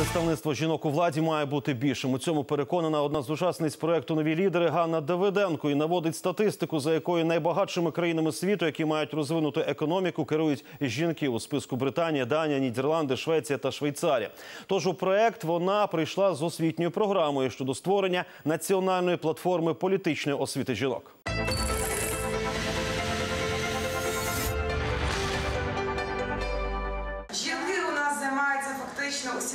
Представництво жінок у владі має бути більшим. У цьому переконана одна з учасниць проекту Нові лідери Ганна Давиденко і наводить статистику, за якою найбагатшими країнами світу, які мають розвинуту економіку, керують жінки у списку Британія, Данія, Нідерланди, Швеція та Швейцарія. Тож у проект вона прийшла з освітньою програмою щодо створення національної платформи політичної освіти жінок.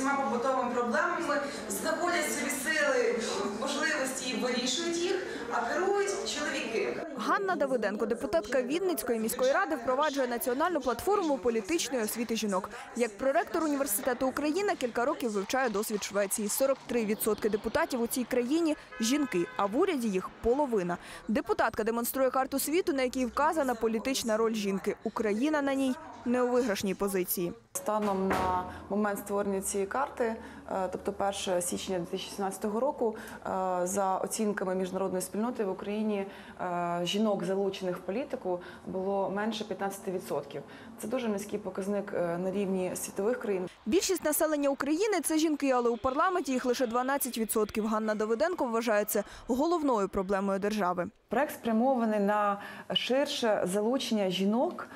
Усіма побутовими проблемами, знаходять собі сили, можливості і вирішують їх, а керують чоловіки. Ганна Давиденко, депутатка Вінницької міської ради, впроваджує національну платформу політичної освіти жінок. Як проректор університету Україна кілька років вивчає досвід Швеції. 43% депутатів у цій країні жінки, а в уряді їх половина. Депутатка демонструє карту світу, на якій вказана політична роль жінки. Україна на ній не у виграшній позиції. Станом на момент створення цієї карти, е, тобто 1 січня 2017 року, е, за оцінками міжнародної спільноти в Україні е, жінок, залучених в політику, було менше 15%. Це дуже низький показник на рівні світових країн. Більшість населення України це жінки, але у парламенті їх лише 12%. Ганна Давиденко вважає це головною проблемою держави. Проект спрямований на ширше залучення жінок.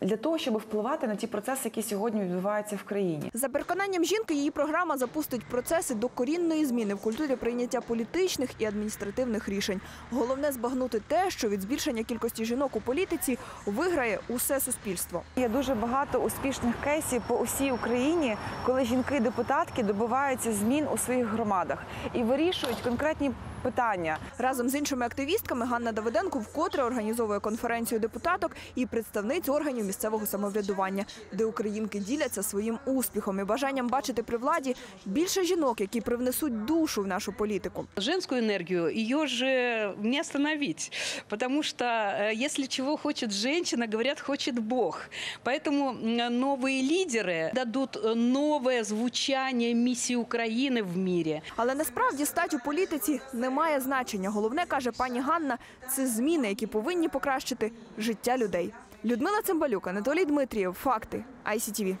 Для того щоб впливати на ті процеси, які сьогодні відбуваються в країні, За переконанням жінки, її програма запустить процеси докорінної зміни в культурі прийняття політичних і адміністративних рішень. Головне збагнути те, що від збільшення кількості жінок у політиці виграє усе суспільство. Є дуже багато успішних кейсів по усій Україні, коли жінки-депутатки добиваються змін у своїх громадах і вирішують конкретні питання. Разом з іншими активістками Ганна Давиденко вкотре організовує конференцію депутаток і представниць органів місцевого самоврядування, де українки діляться своїм успіхом і бажанням бачити при владі більше жінок, які привнесуть душу в нашу політику. Женскую энергию, ее же не остановить, потому что э, если чего хочет женщина, говорят, хочет Бог. Поэтому м, новые лидеры дадут э, новое звучание миссии Украины в мире. Але насправді стать у політиці не має значення. Головне, каже пані Ганна, це зміни, які повинні покращити життя людей. Людмила Цимбалюк, Анатолій Дмитрієв. Факти. ICTV.